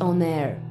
on air.